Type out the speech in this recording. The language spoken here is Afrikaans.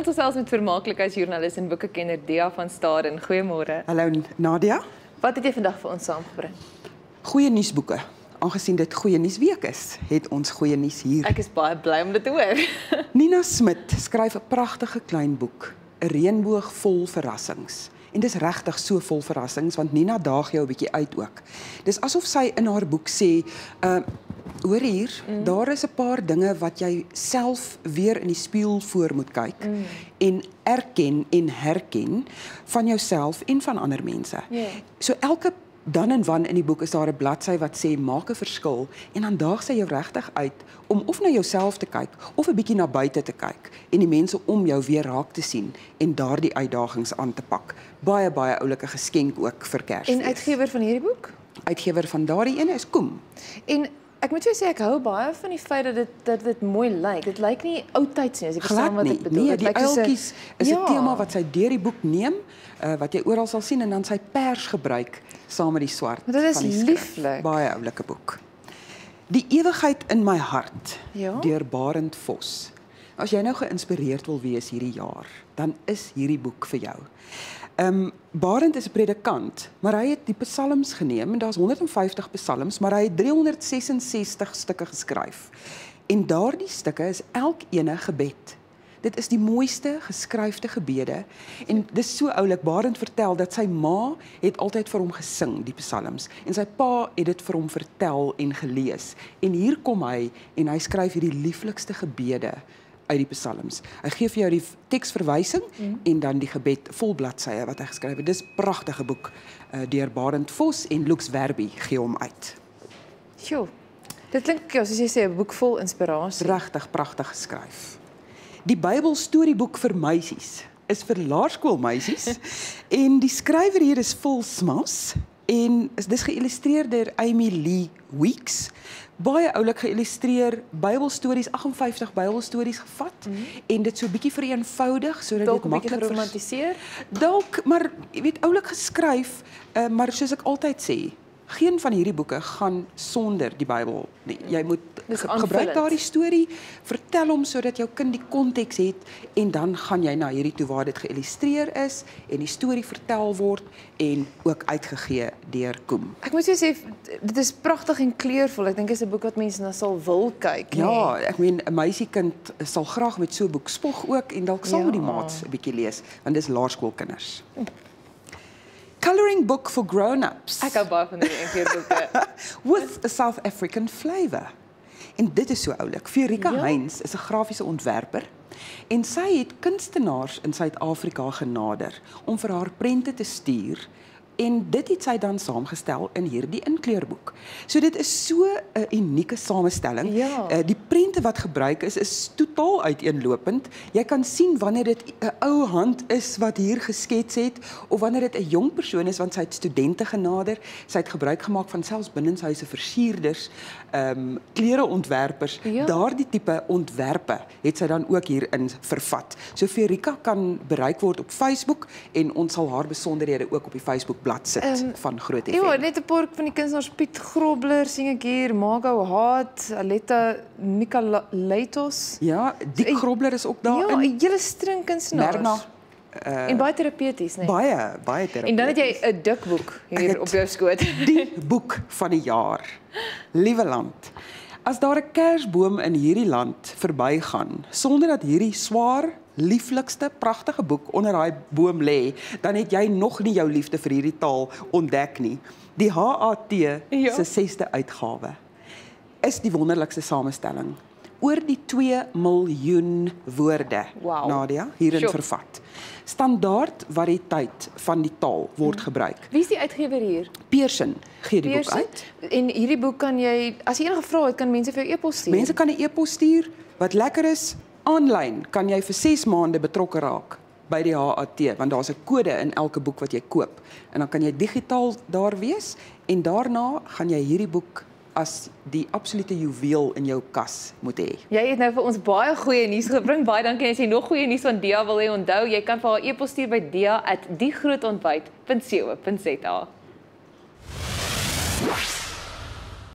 Ons gesels met vermaaklikheidsjoernalis en boekekenner Dia van Staden. Goeiemôre. Hallo Nadia. Wat het jy vandag vir ons saamgebring? Goeie nuusboeke. Aangesien dit goeie nuusweek is, het ons goeie nuus hier. Ek is baie bly om dit te hoor. Nina Smit skryf 'n pragtige klein boek, 'n reënboog vol verrassings. En dis regtig so vol verrassings want Nina daag jou 'n bietjie uit ook. Dis asof sy in haar boek sê, uh hoor hier, mm. daar is 'n paar dinge wat jy self weer in die spieël voor moet kyk mm. en erken en herken van jouself en van ander mense. Yeah. So elke dan en wan in die boek is daar 'n bladsy wat sê maak 'n verskil en dan daag sy jou regtig uit om of na jouself te kyk of 'n bietjie na buite te kyk en die mense om jou weer raak te sien en daardie uitdagings aan te pak. Baie baie oulike geskenk ook vir Kersfees. En uitgewer van hierdie boek? Uitgewer van daardie een is Koem. En Ek moet jou sê ek hou baie van die feit dat dit dat dit mooi lyk. Dit lyk nie oudtyds nie as jy verstaan wat ek bedoel. Nee, die uiltjies is 'n ja. tema wat sy deur die boek neem, uh, wat jy oral sal sien en dan sy pers gebruik saam met die swart. Dit is lieflik. Baie oulike boek. Die ewigheid in my hart ja? deur Barend Vos. As jy nou geïnspireerd wil wees hierdie jaar, dan is hierdie boek vir jou. Ehm um, Barend is 'n predikant, maar hy het die psalms geneem en daar's 150 psalms, maar hy het 366 stukke geskryf. En daardie stukke is elkeen 'n gebed. Dit is die mooiste geskryfde gebede en dis so oulik. Barend vertel dat sy ma het altyd vir hom gesing die psalms en sy pa het dit vir hom vertel en gelees. En hier kom hy en hy skryf hierdie lieflikste gebede uit die psalms. Hy gee vir jou die teksverwysing mm. en dan die gebed vol bladsye wat hy geskryf het. Dis 'n pragtige boek uh, deur Barend Vos en Lux Werby gee hom uit. Sjoe. Dit klink ja, soos jy sê 'n boek vol inspirasie. Regtig pragtig geskryf. Die Bybel storieboek vir meisies is vir laerskoolmeisies en die skrywer hier is Vol Smas en dis geïllustreer deur Amy Lee Weeks baie oulik geïllustreer Bybelstories 58 Bybelstories gevat mm -hmm. en dit so bietjie vereenvoudig sodat dit maklik geromantiseer dalk maar jy weet oulik geskryf uh, maar soos ek altyd sê geen van hierdie boeke gaan sonder die Bybel nie. Jy moet ge gebruik daardie storie, vertel hom sodat jou kind die konteks het en dan gaan jy na hierdie toe waar dit geïllustreer is en die storie vertel word en ook uitgegee deur Koem. Ek moet jou sê dit is pragtig en kleurvol. Ek dink dit is 'n boek wat mense na sal wil kyk, nee. Ja, ek meen 'n meisiekind sal graag met so 'n boek spog ook en dalk saam ja. met die maats 'n bietjie lees want dis laerskoolkinders. Hm. Coloring book for grown-ups. Ek hou baie van hierdie eenkeer boeke. With a South African flavour. En dit is so oulik. Verika ja. Heinz is 'n grafiese ontwerper en sy het kunstenaars in Suid-Afrika genader om vir haar prente te stuur en dit het sy dan saamgestel in hierdie inkleurboek. So dit is so 'n unieke samestelling. Ja. Uh, die prente wat gebruik is is totaal uiteenlopend. Jy kan sien wanneer dit 'n ou hand is wat hier geskets het of wanneer dit 'n jong persoon is want sy het studente genader. Sy het gebruik gemaak van selfs binnenshuise versierders, ehm um, klereontwerpers. Ja. Daardie tipe ontwerpe het sy dan ook hierin vervat. So Verika kan bereik word op Facebook en ons sal haar besonderhede ook op die Facebook blad sit um, van Groot FM. Ja, net 'n paar van die kunstenaars Piet Grobler sien ek hier, Mago Haat, Aletta Mikaleitos. Ja, Dick Grobler is ook daar ja, in. Ja, 'n hele string kunstenaars. Merna Uh, en baie terapeuties, nee. Baie, baie terapeuties. En dan het jy 'n dik boek hier op jou skoot. Die boek van die jaar. Liewe land. As daar 'n kersboom in hierdie land verbygaan sonder dat hierdie swaar lieflikste pragtige boek onder daai boom lê, dan het jy nog nie jou liefde vir hierdie taal ontdek nie. Die HAT ja. se 6ste uitgawe is die wonderlikste samestelling oor die 2 miljoen woorde. Wow. Nadia hierin sure. vervat. Standaard variëteit van die taal word hmm. gebruik. Wie is die uitgewer hier? Pearson gee die Pearson? boek uit. En hierdie boek kan jy as jy enige vrae het, kan mense vir jou e-pos stuur. Mense kan 'n e-pos stuur. Wat lekker is, aanlyn kan jy vir 6 maande betrokke raak by die HAT want daar's 'n kode in elke boek wat jy koop en dan kan jy digitaal daar wees en daarna gaan jy hierdie boek as die absolute juweel in jou kas moet hê. Jy het nou vir ons baie goeie nuus gebring. Baie dankie as jy nog goeie nuus van Dia wil hê. Onthou, jy kan vir haar e-pos stuur by dia@diegrootontbyt.co.za.